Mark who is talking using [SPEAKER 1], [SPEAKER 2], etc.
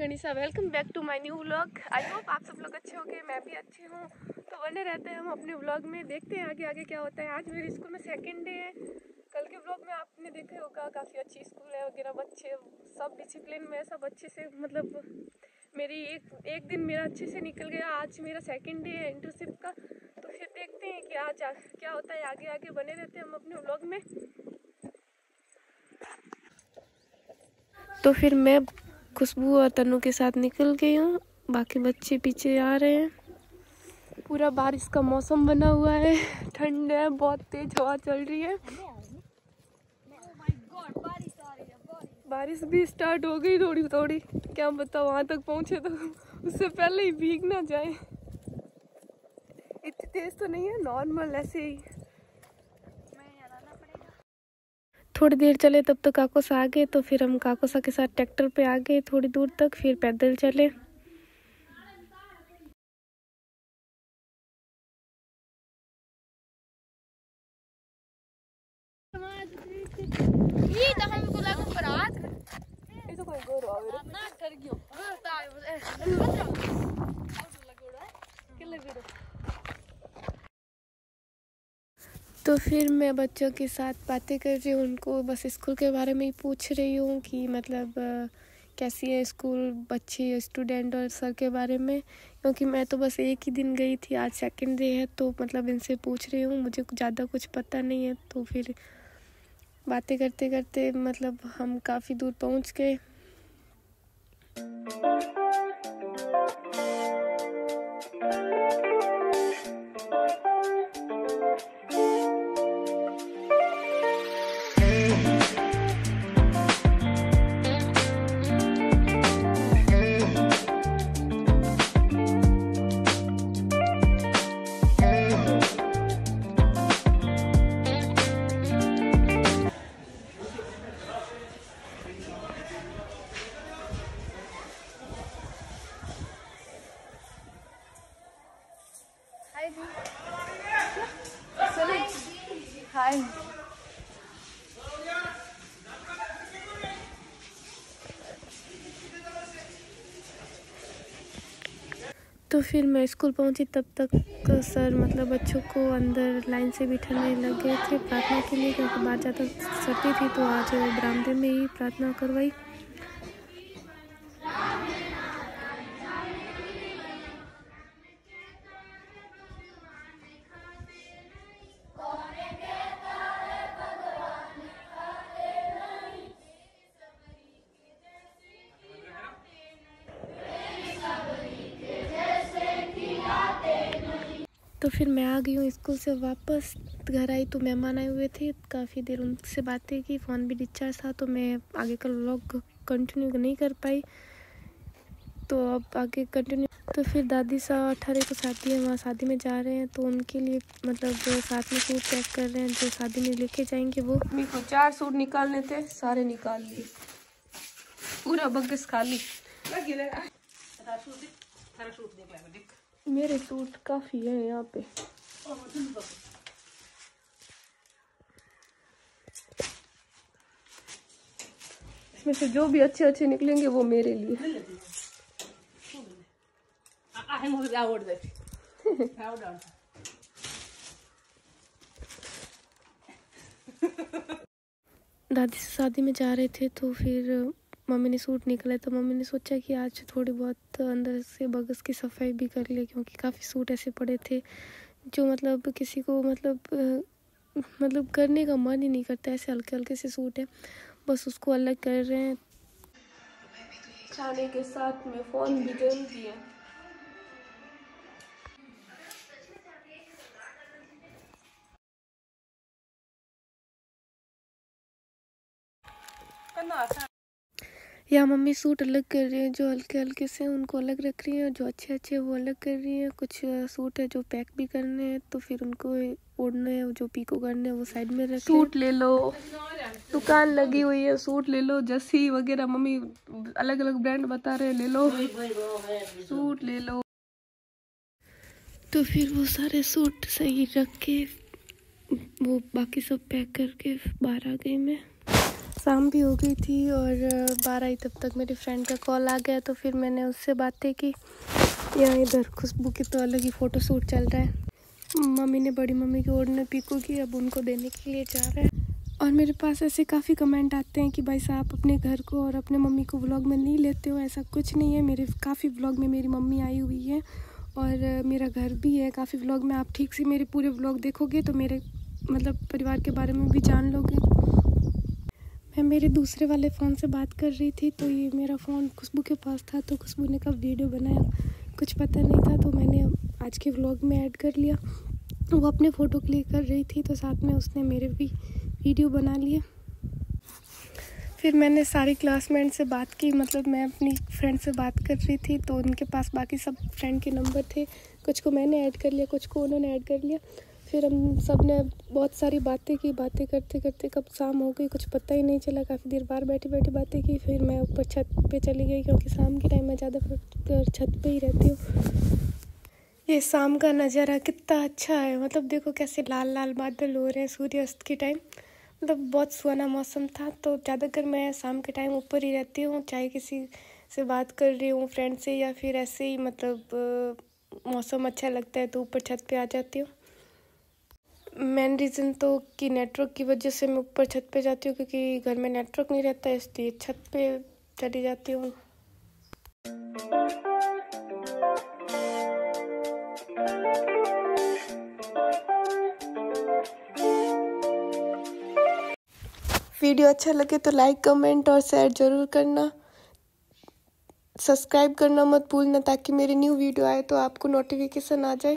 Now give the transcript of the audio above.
[SPEAKER 1] गणिसा welcome back to my new vlog I hope आप सब लोग अच्छे होंगे, मैं भी अच्छी हूँ। तो बने रहते हैं हम अपने व्लॉग में, देखते हैं आगे आगे क्या होता है। आज मेरे स्कूल में सेकेंड डे है। कल के व्लॉग में आपने देखा होगा, काफ़ी अच्छी स्कूल है, वगैरह बच्चे, सब डिसिप्लिन में सब अच्छे से मतलब मेरी एक एक दिन मेरा अच्छे से निकल गया। आज मेरा सेकेंड डे है इंटर्नशिप का। तो फिर देखते हैं कि आज क्या होता है। आगे आगे बने रहते हैं हम अपने व्लॉग में। तो फिर मैं खुशबू और तनु के साथ निकल गई हूँ। बाकी बच्चे पीछे आ रहे हैं। पूरा बारिश का मौसम बना हुआ है। ठंड है, बहुत तेज हवा चल रही है। बारिश भी स्टार्ट हो गई थोड़ी थोड़ी। क्या बताओ वहाँ तक पहुँचे तो उससे पहले ही भीग ना जाए। इतनी तेज तो नहीं है नॉर्मल ऐसे ही। थोड़ी देर चले तब तक काकोसा आ गए तो फिर हम काकोसा के साथ ट्रैक्टर पे आ गए थोड़ी दूर तक फिर पैदल चले। ये तो ये तो कोई गोरो आवे ना कर गयो तो फिर मैं बच्चों के साथ बातें कर रही हूँ उनको बस स्कूल के बारे में ही पूछ रही हूँ कि मतलब कैसी है स्कूल बच्चे स्टूडेंट और सर के बारे में। क्योंकि मैं तो बस एक ही दिन गई थी आज सेकंड डे है तो मतलब इनसे पूछ रही हूँ मुझे ज़्यादा कुछ पता नहीं है तो फिर बातें करते करते मतलब हम काफ़ी दूर पहुँच गए। तो फिर मैं स्कूल पहुँची तब तक सर मतलब बच्चों को अंदर लाइन से बिठाने लग गए थे प्रार्थना के लिए, क्योंकि बाहर ज़्यादा सर्दी थी तो आज बरामदे में ही प्रार्थना करवाई। तो फिर मैं आ गई हूँ स्कूल से वापस। घर आई तो मेहमान आए हुए थे। काफ़ी देर उनसे बातें की फ़ोन भी डिस्चार्ज था तो मैं आगे का व्लॉग कंटिन्यू नहीं कर पाई। तो अब आगे कंटिन्यू तो फिर दादी सा अठारह को शादी है वहाँ शादी में जा रहे हैं तो उनके लिए मतलब जो साथ में सूट पैक कर रहे हैं जो शादी में लेके जाएँगे वो। मेरे को चार सूट निकालने थे सारे निकाल लिए। पूरा बग्गस खाली। मेरे सूट काफ़ी है यहाँ पे। इसमें से जो भी अच्छे अच्छे निकलेंगे वो मेरे लिए। दादी से शादी में जा रहे थे तो फिर मम्मी ने सूट निकला तो मम्मी ने सोचा कि आज थोड़ी बहुत अंदर से बगस की सफ़ाई भी कर ले, क्योंकि काफ़ी सूट ऐसे पड़े थे, जो मतलब किसी को मतलब मतलब करने का मन ही नहीं करता, ऐसे हल्के हल्के से सूट है, बस उसको अलग कर रहे हैं। खाने के साथ में फ़ोन भी जल दिया। या मम्मी सूट अलग कर रही हैं जो हल्के हल्के से उनको अलग रख रही हैं और जो अच्छे अच्छे वो अलग कर रही हैं। कुछ सूट है जो पैक भी करने हैं तो फिर उनको ओढ़ने हैं जो पीको करने हैं वो साइड में रख सूट ले। लो दुकान लगी हुई है सूट ले लो। जसी वगैरह मम्मी अलग अलग ब्रांड बता रहे हैं ले लो। सूट ले लो। तो फिर वो सारे सूट सही रख के वो बाकी सब पैक करके बाहर आ गई मैं। शाम भी हो गई थी और बारह ही तब तक मेरे फ्रेंड का कॉल आ गया तो फिर मैंने उससे बातें की। यहाँ इधर खुशबू की तो अलग ही फ़ोटो शूट चल रहा है। मम्मी ने बड़ी मम्मी की ओढ़ने पीकू की, अब उनको देने के लिए जा रहा है। और मेरे पास ऐसे काफ़ी कमेंट आते हैं कि भाई साहब, अपने घर को और अपने मम्मी को व्लॉग में नहीं लेते हो, ऐसा कुछ नहीं है। मेरे काफ़ी व्लॉग में मेरी मम्मी आई हुई है और मेरा घर भी है। काफ़ी व्लॉग में आप ठीक से मेरे पूरे व्लॉग देखोगे तो मेरे मतलब परिवार के बारे में भी जान लोगे। मैं मेरे दूसरे वाले फ़ोन से बात कर रही थी तो ये मेरा फ़ोन खुशबू के पास था तो खुशबू ने कब वीडियो बनाया, कुछ पता नहीं था। तो मैंने आज के व्लॉग में ऐड कर लिया। वो अपने फ़ोटो क्लिक कर रही थी तो साथ में उसने मेरे भी वीडियो बना लिए। फिर मैंने सारी क्लासमेट से बात की मतलब मैं अपनी फ्रेंड से बात कर रही थी तो उनके पास बाकी सब फ्रेंड के नंबर थे। कुछ को मैंने ऐड कर लिया, कुछ को उन्होंने ऐड कर लिया। फिर हम सबने बहुत सारी बातें की, बातें करते करते कब शाम हो गई, कुछ पता ही नहीं चला। काफ़ी देर बाहर बैठी बैठी बातें की, फिर मैं ऊपर छत पे चली गई, क्योंकि शाम के टाइम मैं ज़्यादा छत पे ही रहती हूँ। ये शाम का नज़ारा कितना अच्छा है। मतलब देखो कैसे लाल लाल बादल हो रहे हैं सूर्यास्त के टाइम। मतलब बहुत सुहाना मौसम था। तो ज़्यादातर मैं शाम के टाइम ऊपर ही रहती हूँ, चाहे किसी से बात कर रही हूँ फ्रेंड से या फिर ऐसे ही मतलब मौसम अच्छा लगता है तो ऊपर छत पे आ जाती हूँ। मेन रीज़न तो कि नेटवर्क की वजह से मैं ऊपर छत पे जाती हूँ, क्योंकि घर में नेटवर्क नहीं रहता है इसलिए छत पे चली जाती हूँ। वीडियो अच्छा लगे तो लाइक कमेंट और शेयर ज़रूर करना। सब्सक्राइब करना मत भूलना, ताकि मेरी न्यू वीडियो आए तो आपको नोटिफिकेशन आ जाए।